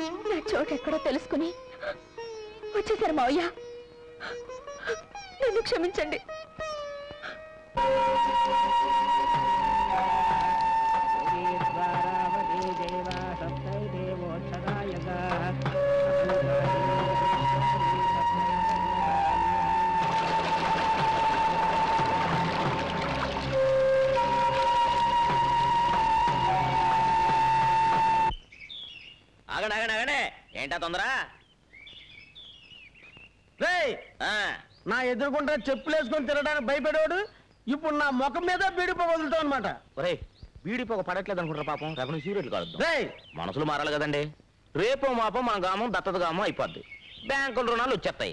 నా చోటు ఎక్కడో తెలుసుకుని వచ్చేసారు మావయ్య. నన్ను క్షమించండి. ఏంటా తొందర? రేయ్! ఆ, నా ఎదురుకుంటా చెప్పులు వేసుకొని తిరగడానికి భయపడేవాడు ఇప్పుడు నా ముఖం మీద బీడిపో వదులుతావు అనమాట ఒరేయ్ బీడి పొగ పడట్లేదు అనుకుంటారు పాపం? రేపటి సీరియల్ కాదు మనసులు మారాలి కదండి. రేపు మాపం మన గామం దత్తత గామం అయిపోద్ది. బ్యాంకుల రుణాలు వచ్చేస్తాయి.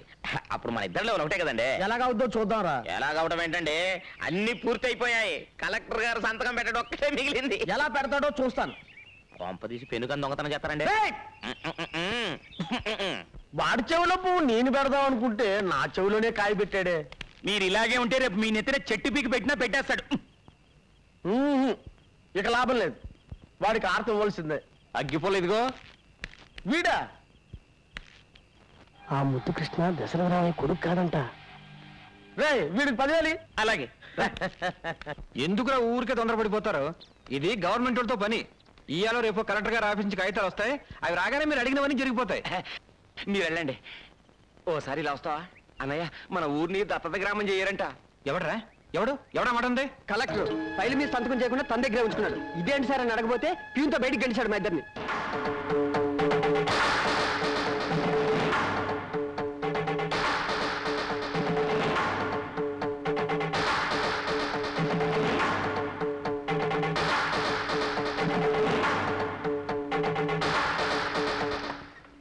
అప్పుడు మన ఇద్దరిలో ఒకటే కదండి? ఎలాగవుద్దో చూద్దాం రా ఎలా కావడం ఏంటండి? అన్ని పూర్తి అయిపోయాయి కలెక్టర్ గారు సంతకం పెట్టడం ఒక్కటే మిగిలింది. ఎలా పెడతాడో చూస్తాను. కొంప తీసి పెనుకని దొంగతనం చేస్తారండి! వాడి చెవిలో పువ్వు నేను పెడదాం అనుకుంటే నా చెవిలోనే కాయ పెట్టాడే. మీరు ఇలాగే ఉంటే రేపు మీ నెత్తిన చెట్టు పీకి పెట్టినా పెట్టేస్తాడు. ఊహు. ఇక లాభం లేదు. వాడికి ఆర్త ఇవ్వాల్సిందే. అగ్గిపోలేదు ఇదిగో. వీడా? ఆ ముద్దు కృష్ణ దశరథరామయ్య కొడుకు కాదంట. రే వీడికి పదివేలి అలాగే. ఎందుకురా ఊరికే తొందరపడిపోతారు? ఇది గవర్నమెంట్ వాళ్ళతో పని. ఇయ్యాలో రేపు కలెక్టర్ గారు ఆఫీస్ నుంచి కాగితాలు వస్తాయి. అవి రాగానే మీరు అడిగినవన్నీ జరిగిపోతాయి. మీరు వెళ్ళండి. ఓసారి ఇలా వస్తావా? అన్నయ్య మన ఊరిని దత్తత గ్రామం చేయరంట. ఎవడరా? ఎవడు? ఎవడా మాట ఉంది కలెక్టర్ ఫైల్ మీద సంతకం చేయకుండా తన దగ్గర ఉంచుకున్నాడు. ఇదేంటి సార్ అని అడగపోతే ప్యూన్తో బయటికి గెలిచాడు మా ఇద్దరిని.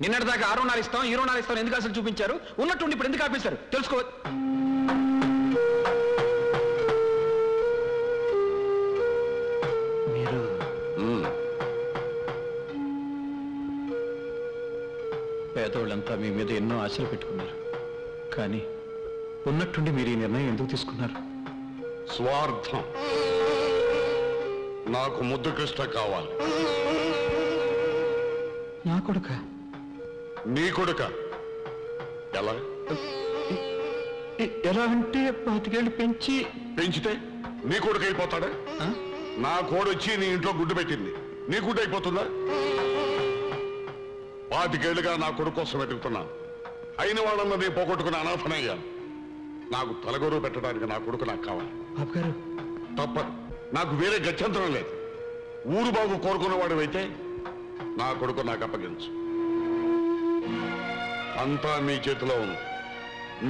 నిన్నటి దాకా ఆరు రుణాలు ఇస్తాం ఈ రుణాలు ఇస్తాం ఎందుకు అసలు చూపించారు? ఉన్నట్టుండి ఇప్పుడు ఎందుకు ఆపేశారు? తెలుసుకో. మీరు పేదోళ్ళంతా మీ మీద ఎన్నో ఆశలు పెట్టుకున్నారు. కానీ ఉన్నట్టుండి మీరు ఈ నిర్ణయం ఎందుకు తీసుకున్నారు? స్వార్థం. నాకు ముద్దు కృష్ణ కావాలి. నా కొడుక? నీ కొడుక. ఎలా? ఎలా అంటే పాతికేళ్ళు పెంచి పెంచితే నీ కొడుకు అయిపోతాడా? నా కోడొచ్చి నీ ఇంట్లో గుడ్డు పెట్టింది. నీ గుడ్డు అయిపోతుందా? పాతికేళ్ళుగా నా కొడుకు కోసం వెతుకుతున్నాను అయిన వాళ్ళందరినీ పోగొట్టుకుని అనాథనయ్యాను నాకు తలగొరువు పెట్టడానికి నా కొడుకు నాకు కావాలి. బాబు తప్పదు నాకు వేరే గత్యంతరం లేదు. ఊరు బాగు కోరుకున్నవాడు అయితే నా కొడుకు నాకు అప్పగించు. అంతా మీ చేతిలో ఉంది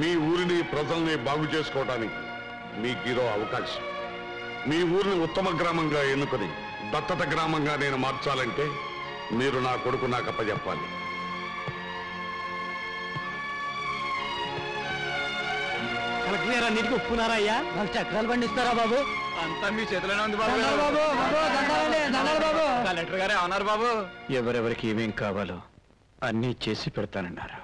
మీ ఊరిని ప్రజల్ని బాగు చేసుకోవడానికి మీకు ఇదో అవకాశం. మీ ఊరిని ఉత్తమ గ్రామంగా ఎన్నుకొని దత్తత గ్రామంగా నేను మార్చాలంటే మీరు నా కొడుకు నాకు అప్పచెప్పాలి కలెక్టర్ అన్నిటికీ ఒప్పుకున్నారా అయ్యా? నాకు చక్రాలు పండిస్తారా బాబు? అంతా మీ చేతిలోనే ఉంది బాబు. కలెక్టర్ గారే అన్నారు బాబు. ఎవరెవరికి ఏమేం కావాలో అన్నీ చేసి పెడతానన్నారు.